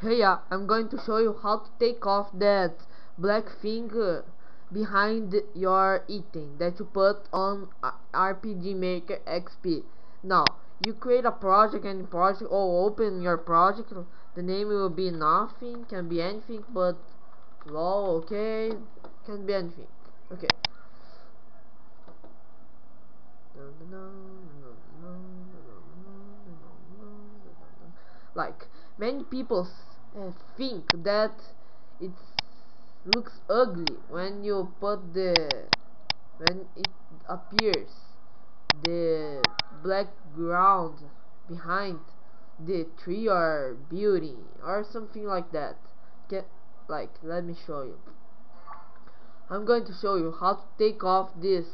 Hey, uh, I'm going to show you how to take off that black thing uh, behind your item that you put on RPG Maker XP. Now, you create a project and project or open your project. The name will be nothing, can be anything, but lol, okay, can be anything. Okay. Like many people uh, think that it looks ugly when you put the when it appears the black ground behind the tree or building or something like that. Get like let me show you. I'm going to show you how to take off this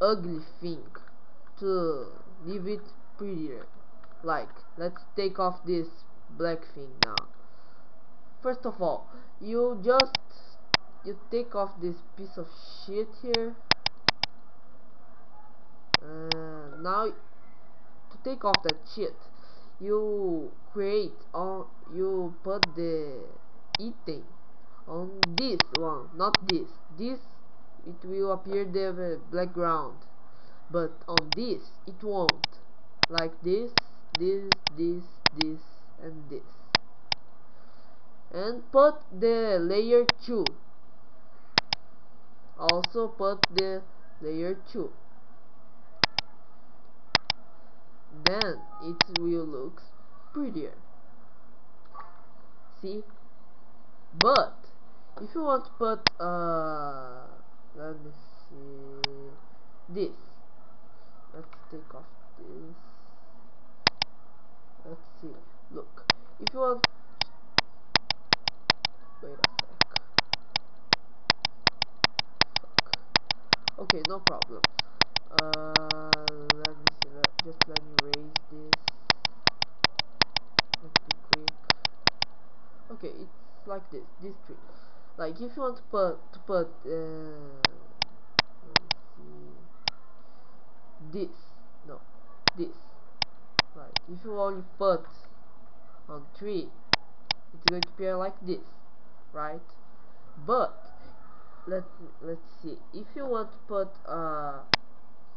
ugly thing to leave it prettier. Like let's take off this black thing now first of all you just you take off this piece of shit here. Uh, now to take off that shit you create on you put the item on this one not this. This it will appear the background but on this it won't. Like this this this this and this and put the layer 2 also put the layer 2 then it will look prettier. See? But if you want to put uh let me see this. Let's take off this. Let's see. Look. If you want wait a sec. Fuck. okay no problem. Uh let me see let, just let me raise this. Let's be quick okay it's like this this tree. Like if you want to put to put uh, this no this. Like if you only put on 3 it's going to appear like this right? But let let's see. If you want to put a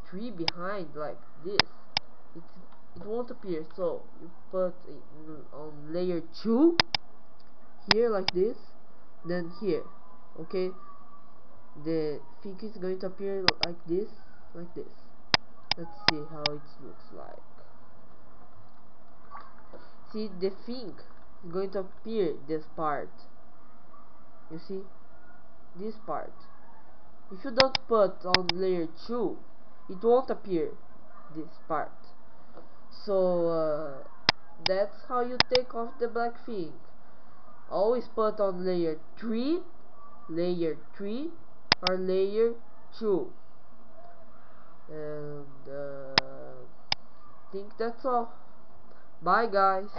tree behind like this it it won't appear. So you put it on layer 2 here like this then here okay? The thing is going to appear like this like this. Let's see how it looks like. See the thing is going to appear this part you see this part. If you don't put on layer 2 it won't appear this part. So uh, that's how you take off the black thing. Always put on layer 3 layer 3 or layer 2 and uh, think that's all. Bye guys